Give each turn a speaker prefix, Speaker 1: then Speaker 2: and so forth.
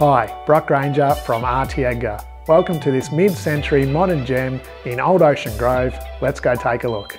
Speaker 1: Hi, Brock Granger from RT Edgar. Welcome to this mid-century modern gem in Old Ocean Grove. Let's go take a look.